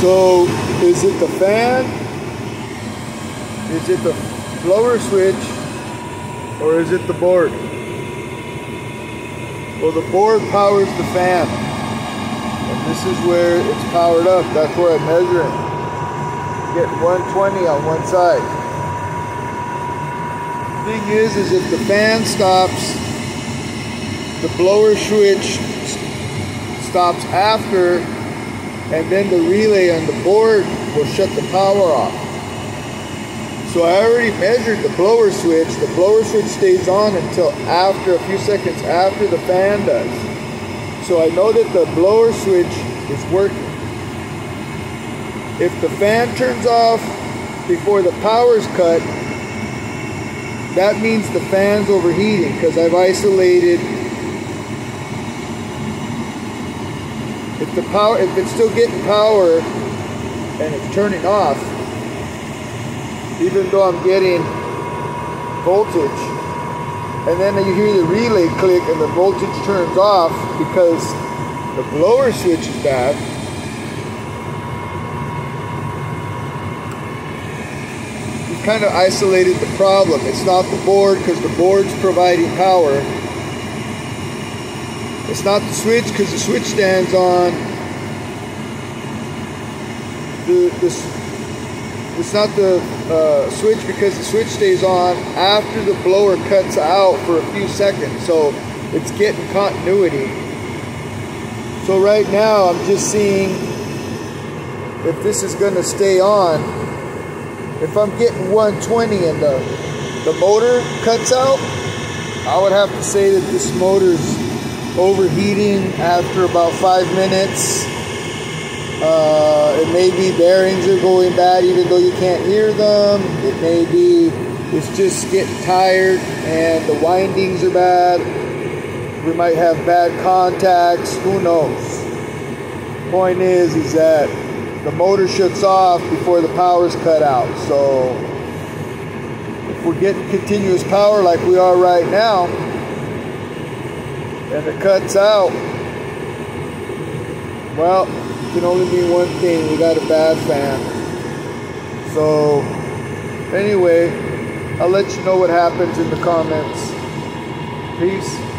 So, is it the fan? Is it the blower switch? Or is it the board? Well, the board powers the fan. And this is where it's powered up. That's where I'm measuring. Getting 120 on one side. The thing is, is if the fan stops, the blower switch stops after, and then the relay on the board will shut the power off. So I already measured the blower switch. The blower switch stays on until after a few seconds after the fan does. So I know that the blower switch is working. If the fan turns off before the power is cut, that means the fan's overheating because I've isolated if the power if it's still getting power and it's turning off even though I'm getting voltage. And then you hear the relay click and the voltage turns off because the blower switch is bad. You kind of isolated the problem. It's not the board because the board's providing power. It's not the switch because the switch stands on. The, the it's not the uh, switch because the switch stays on after the blower cuts out for a few seconds. So it's getting continuity. So right now I'm just seeing if this is going to stay on. If I'm getting 120 and the, the motor cuts out, I would have to say that this motor's overheating after about five minutes uh, it may be bearings are going bad even though you can't hear them. It may be it's just getting tired and the windings are bad. We might have bad contacts. Who knows? Point is, is that the motor shuts off before the power's cut out. So if we're getting continuous power like we are right now, and it cuts out, well, it can only be one thing. We got a bad fan. So, anyway, I'll let you know what happens in the comments. Peace.